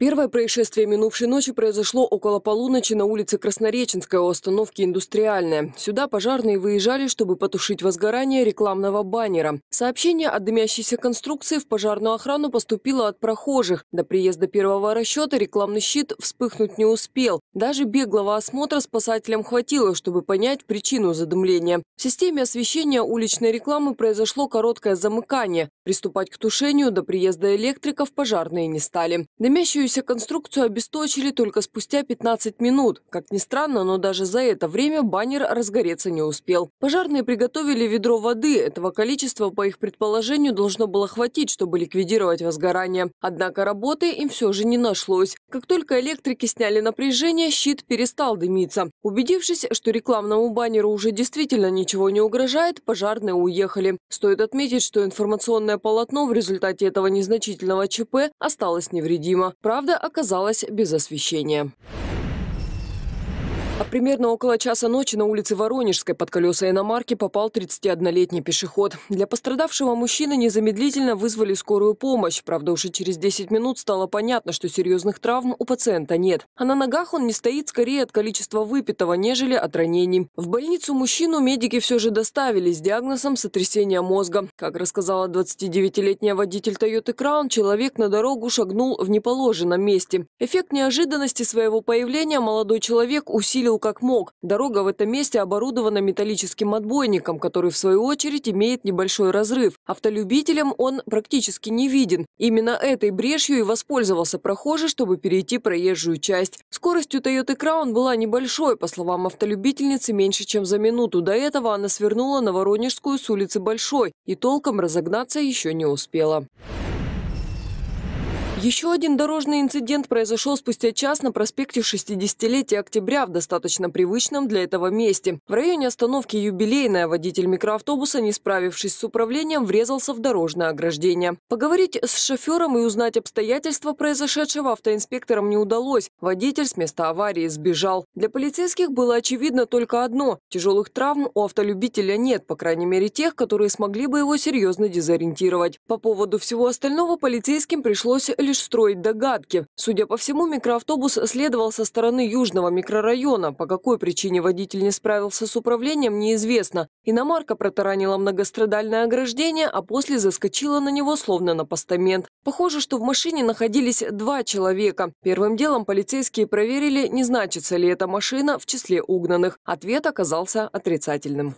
Первое происшествие минувшей ночи произошло около полуночи на улице Краснореченская у остановки «Индустриальная». Сюда пожарные выезжали, чтобы потушить возгорание рекламного баннера. Сообщение о дымящейся конструкции в пожарную охрану поступило от прохожих. До приезда первого расчета рекламный щит вспыхнуть не успел. Даже беглого осмотра спасателям хватило, чтобы понять причину задымления. В системе освещения уличной рекламы произошло короткое замыкание. Приступать к тушению до приезда электриков пожарные не стали. Дымящую Имеющуюся конструкцию обесточили только спустя 15 минут. Как ни странно, но даже за это время баннер разгореться не успел. Пожарные приготовили ведро воды. Этого количества, по их предположению, должно было хватить, чтобы ликвидировать возгорание. Однако работы им все же не нашлось. Как только электрики сняли напряжение, щит перестал дымиться. Убедившись, что рекламному баннеру уже действительно ничего не угрожает, пожарные уехали. Стоит отметить, что информационное полотно в результате этого незначительного ЧП осталось невредимо. Правда, Правда оказалась без освещения. Примерно около часа ночи на улице Воронежской под колеса иномарки попал 31-летний пешеход. Для пострадавшего мужчины незамедлительно вызвали скорую помощь. Правда, уже через 10 минут стало понятно, что серьезных травм у пациента нет. А на ногах он не стоит скорее от количества выпитого, нежели от ранений. В больницу мужчину медики все же доставили с диагнозом сотрясения мозга. Как рассказала 29-летняя водитель Toyota Crown, человек на дорогу шагнул в неположенном месте. Эффект неожиданности своего появления молодой человек усилил как мог. Дорога в этом месте оборудована металлическим отбойником, который в свою очередь имеет небольшой разрыв. Автолюбителям он практически не виден. Именно этой брешью и воспользовался прохожий, чтобы перейти проезжую часть. Скорость у Toyota Crown была небольшой, по словам автолюбительницы, меньше, чем за минуту. До этого она свернула на Воронежскую с улицы Большой и толком разогнаться еще не успела. Еще один дорожный инцидент произошел спустя час на проспекте 60-летия октября в достаточно привычном для этого месте. В районе остановки «Юбилейная» водитель микроавтобуса, не справившись с управлением, врезался в дорожное ограждение. Поговорить с шофером и узнать обстоятельства произошедшего автоинспекторам не удалось. Водитель с места аварии сбежал. Для полицейских было очевидно только одно – тяжелых травм у автолюбителя нет, по крайней мере тех, которые смогли бы его серьезно дезориентировать. По поводу всего остального полицейским пришлось лишь строить догадки. Судя по всему, микроавтобус следовал со стороны южного микрорайона. По какой причине водитель не справился с управлением, неизвестно. Иномарка протаранила многострадальное ограждение, а после заскочила на него словно на постамент. Похоже, что в машине находились два человека. Первым делом полицейские проверили, не значится ли эта машина в числе угнанных. Ответ оказался отрицательным.